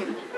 him.